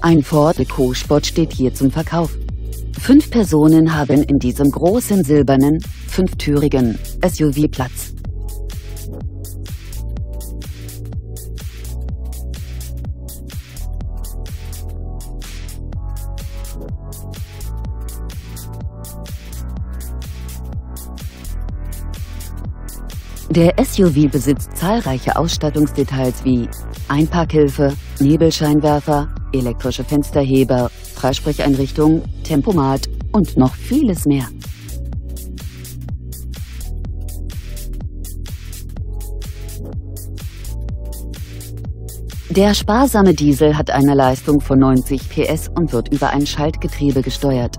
Ein Ford EcoSport steht hier zum Verkauf. Fünf Personen haben in diesem großen silbernen, fünftürigen SUV Platz. Der SUV besitzt zahlreiche Ausstattungsdetails wie Einparkhilfe, Nebelscheinwerfer, elektrische Fensterheber, Freisprecheinrichtung, Tempomat und noch vieles mehr. Der sparsame Diesel hat eine Leistung von 90 PS und wird über ein Schaltgetriebe gesteuert.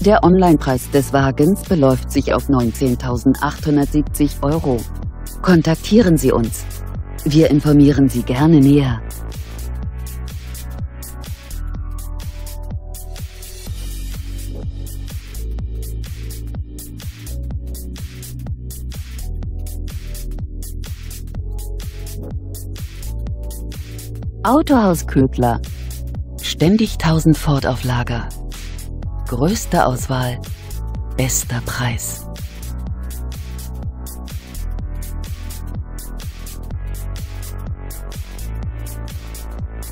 Der Onlinepreis des Wagens beläuft sich auf 19.870 Euro. Kontaktieren Sie uns. Wir informieren Sie gerne näher. Autohaus Ködler. Ständig 1000 Ford auf Lager. Größte Auswahl, bester Preis.